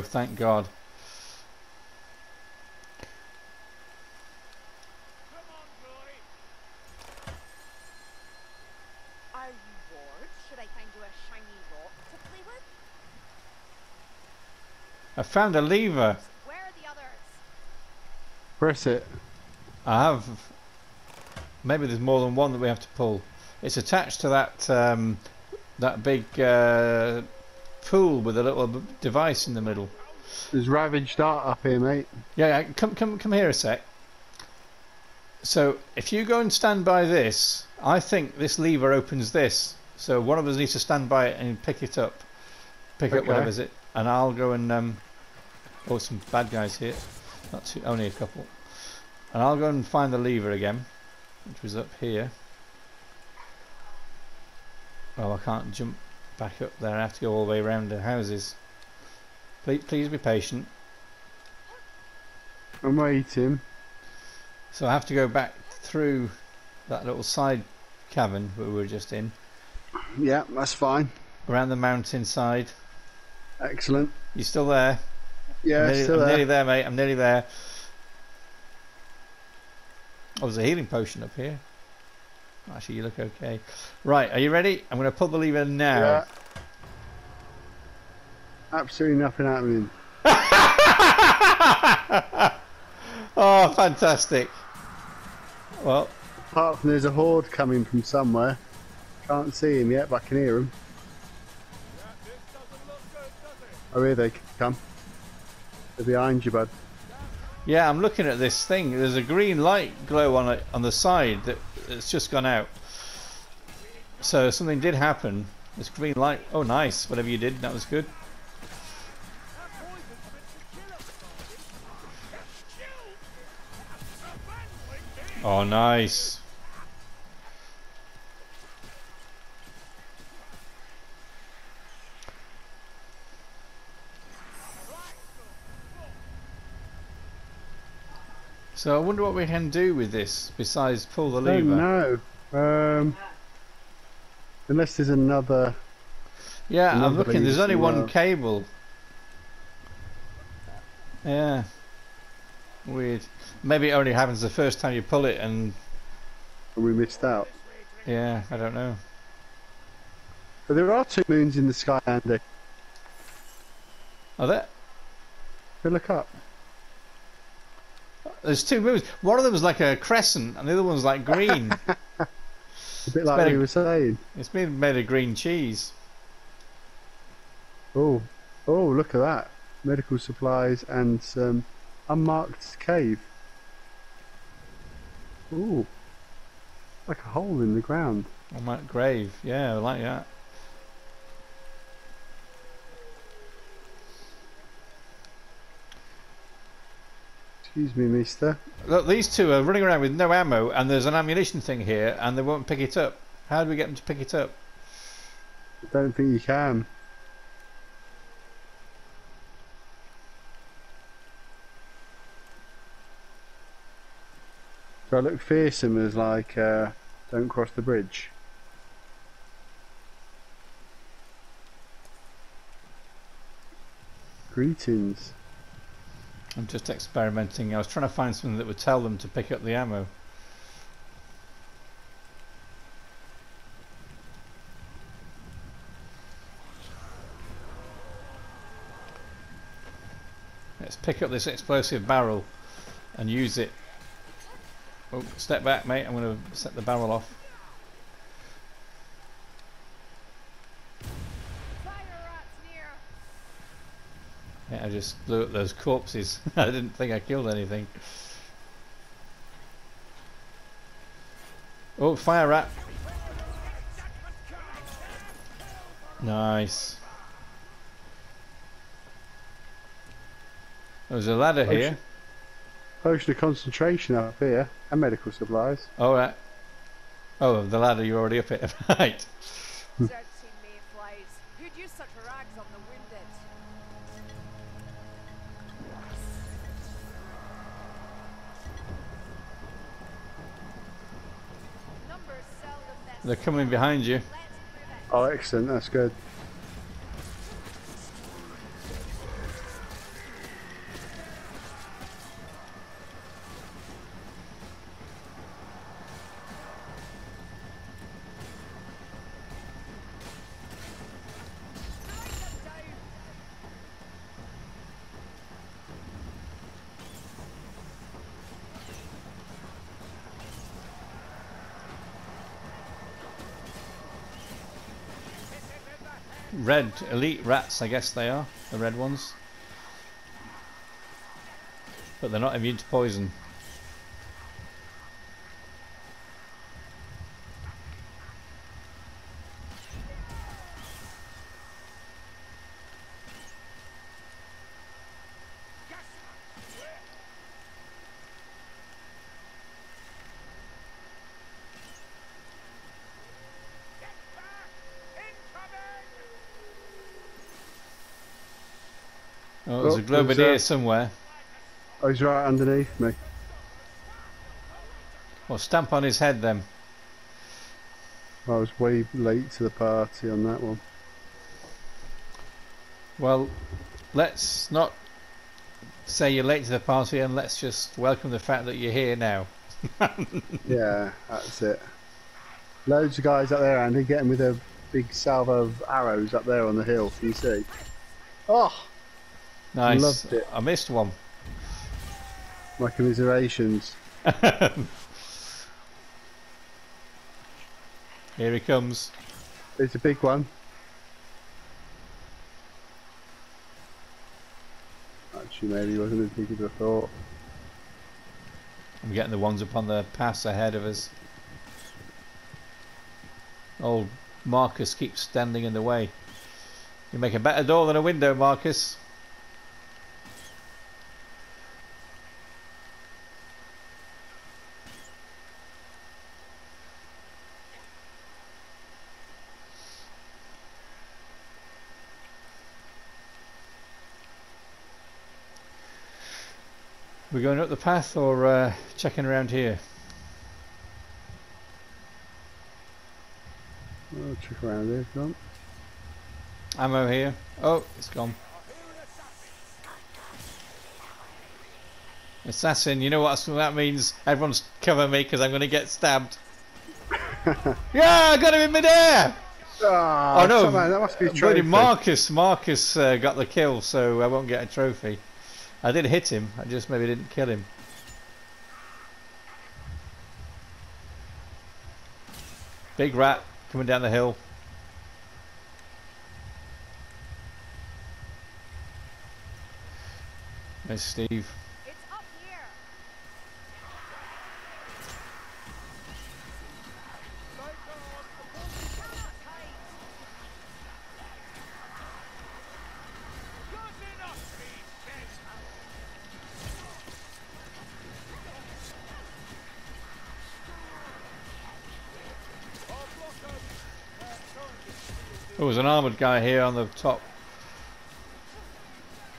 thank God. Are you bored? Should I find you a shiny rock to play with? I found a lever. Where are the others? Press it. I have. Maybe there's more than one that we have to pull. It's attached to that um, that big uh, pool with a little device in the middle. There's ravaged art up here, mate. Yeah, yeah, come come come here a sec. So if you go and stand by this, I think this lever opens this. So one of us needs to stand by it and pick it up, pick up Okay. whatever's it, and I'll go and um. Oh, some bad guys here. Not too, only a couple. And I'll go and find the lever again, which was up here. Well, I can't jump back up there. I have to go all the way around the houses. Please, please be patient. I'm waiting. So I have to go back through that little side cavern we were just in, Yeah, that's fine. around the mountain side. Excellent. You still there? Yeah, I'm, nearly, still I'm there. nearly there, mate. I'm nearly there. Oh, there's a healing potion up here. Actually, you look okay. Right, are you ready? I'm going to pull the lever now. Yeah. Absolutely nothing happening. oh, fantastic. Well, Apart from there's a horde coming from somewhere. Can't see him yet, but I can hear him. Oh, here they come. They're behind you, bud. Yeah, I'm looking at this thing. There's a green light glow on it on the side that it's just gone out. So something did happen. This green light. Oh, nice. Whatever you did, that was good. Oh, nice. So I wonder what we can do with this besides pull the lever. no. Um, unless there's another. Yeah, I'm looking. There's only one somewhere. cable. Yeah. Weird. Maybe it only happens the first time you pull it, and We missed out. yeah, I don't know. But there are two moons in the sky, Andy. Are there? Go look up. There's two moons. One of them is like a crescent, and the other one's like green. A bit like better- we were saying. it's been made of green cheese. Oh, oh, look at that. Medical supplies and some unmarked cave. Ooh, like a hole in the ground. On that grave. Yeah, I like that. Excuse me, mister. Look, these two are running around with no ammo, and there's an ammunition thing here, and they won't pick it up. How do we get them to pick it up? I don't think you can. Do I look fearsome as like, uh, don't cross the bridge? Greetings. I'm just experimenting. I was trying to find something that would tell them to pick up the ammo. Let's pick up this explosive barrel and use it. Oh, step back, mate. I'm going to set the barrel off. Fire rats near. Yeah, I just blew up those corpses. I didn't think I killed anything. Oh, fire rat. Nice. There's a ladder here. Potion of concentration up here, and medical supplies. Oh, right. Oh, the ladder, you're already up it. right. They're coming behind you. Oh, excellent, that's good. Red elite rats, I guess they are, the red ones. But they're not immune to poison. There's Oh, a there's, Globadier uh, somewhere. Oh, he's right underneath me. Well, stamp on his head then. I was way late to the party on that one. Well, let's not say you're late to the party and let's just welcome the fact that you're here now. Yeah, that's it. Loads of guys up there, Andy, getting with a big salvo of arrows up there on the hill. Can you see? Oh, Nice. Loved it. I missed one. my commiserations. Here he comes. It's a big one. Actually, maybe he wasn't as big as I thought. I'm getting the ones up on the pass ahead of us. Old Markus keeps standing in the way. You make a better door than a window, Markus. We're going up the path or uh, checking around here? I'll check around there, want. Ammo here. Oh, it's gone. Assassin, you know what that means? Everyone's cover me because I'm going to get stabbed. yeah, I got him in midair! Ah, Oh, no, on, that must be a trophy. Markus, Markus uh, got the kill, so I won't get a trophy. I did hit him, I just maybe didn't kill him. Big rat coming down the hill. There's Steve. There's an armoured guy here on the top.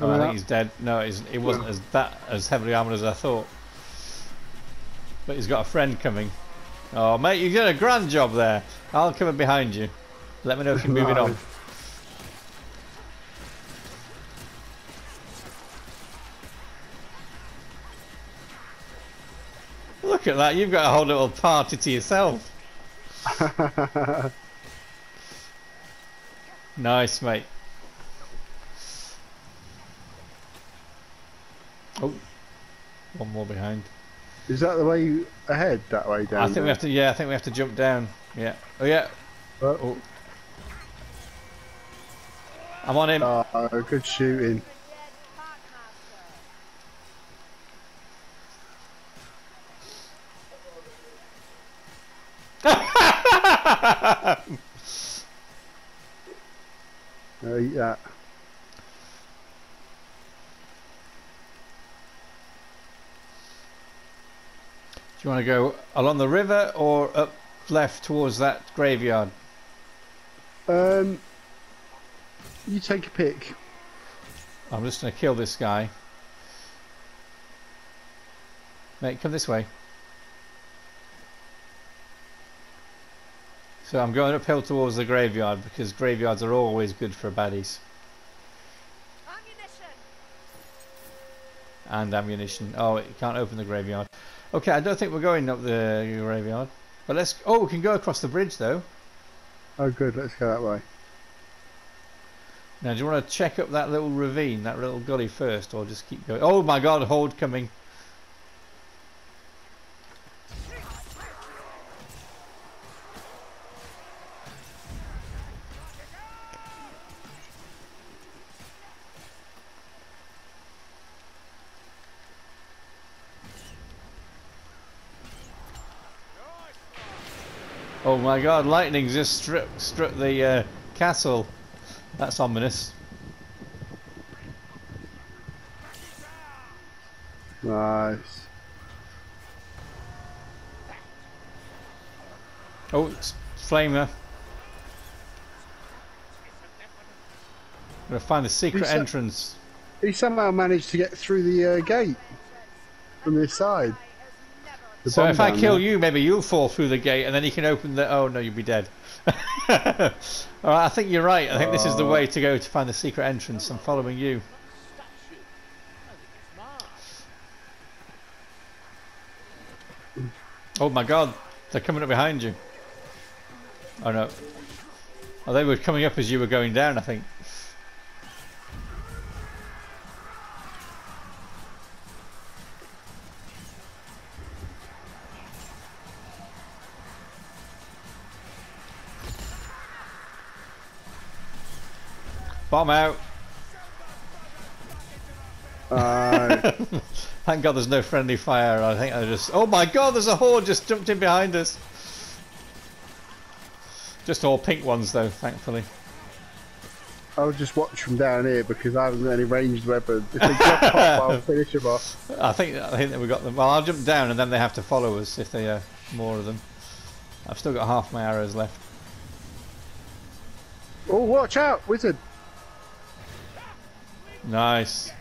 Oh, I think he's dead. No, he wasn't as that as heavily armoured as I thought. But he's got a friend coming. Oh, mate, you did a grand job there. I'll come in behind you. Let me know if you're moving on. Look at that, you've got a whole little party to yourself. Nice, mate. Oh, one more behind. Is that the way ahead? That way down? I think we have to. Yeah, I think we have to jump down. Yeah. Oh yeah. Oh. Oh. I'm on him. Oh, good shooting. The dead Packmaster. Eat that. Do you want to go along the river or up left towards that graveyard? Um, you take a pick. I'm just going to kill this guy. Mate, come this way. So I'm going uphill towards the graveyard because graveyards are always good for baddies Ammunition. and ammunition. Oh, you can't open the graveyard. Okay, I don't think we're going up the graveyard. But let's. Oh, we can go across the bridge though. Oh, good. Let's go that way. Now, do you want to check up that little ravine, that little gully first, or just keep going? Oh my God, horde coming! Oh my god, lightning just struck struck the uh, castle. That's ominous. Nice. Oh, it's flamer. Gonna find the secret entrance. He somehow managed to get through the uh, gate from this side. The So if I kill there. you, maybe you'll fall through the gate, and then you can open the. Oh no, you'll be dead. Alright, I think you're right. I think this is the Oh. way to go to find the secret entrance. I'm following you. Oh my god, they're coming up behind you. Oh no. Oh, they were coming up as you were going down, I think. Bomb out. Uh, Thank God there's no friendly fire. I think I just. Oh my God! There's a horde just jumped in behind us. Just all pink ones though, thankfully. I'll just watch from down here because I haven't got any ranged weapons. If they drop off, I'll finish them off. I think I think that we got them. Well, I'll jump down and then they have to follow us if they are more of them. I've still got half my arrows left. Oh, watch out, wizard! Nice.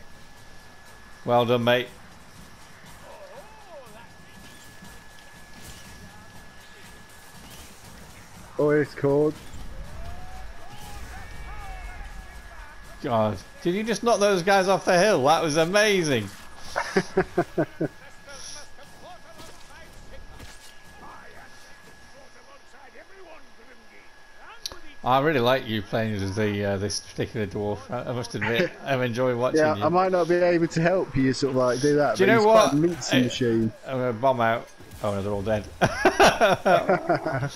Well done, mate. Oh, it's cold. God, did you just knock those guys off the hill? That was amazing. I really like you playing as the uh, this particular dwarf. I, I must admit, I'm enjoying watching Yeah, you. I might not be able to help you sort of like do that. Do you know what? a I- machine. I'm gonna bomb out. Oh no, they're all dead. I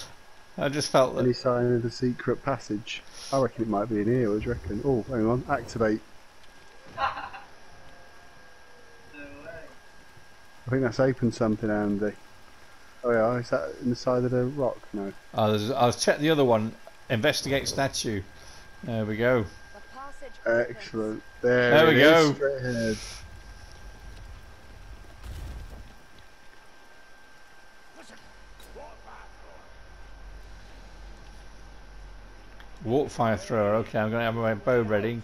just felt Any sign of the secret passage? I reckon it might be in here. What do you reckon? Oh, hang on, activate. I think that's opened something, Andy. Oh yeah, is that in the side of the rock? No. Oh, there's, I'll check the other one. Investigate statue. There we go. The passage opens. Excellent. There, There we go. straight ahead. Warp fire thrower. Okay, I'm gonna have my bow ready.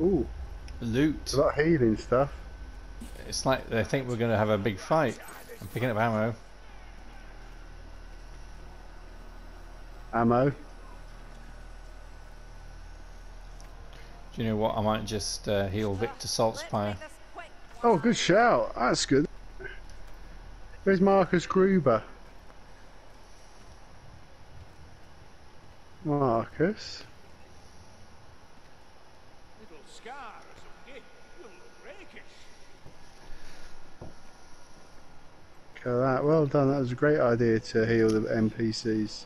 Ooh, Loot. a lot of healing stuff. It's like they think we're gonna have a big fight. I'm picking up ammo. Ammo. Do you know what? I might just uh, heal Victor Saltzpyre. Let's make this quick. Oh, good shout. That's good. Where's Markus Kruber? Markus. Little scar or something. You'll look rakish. Okay, uh, that. Well done. That was a great idea to heal the NPCs.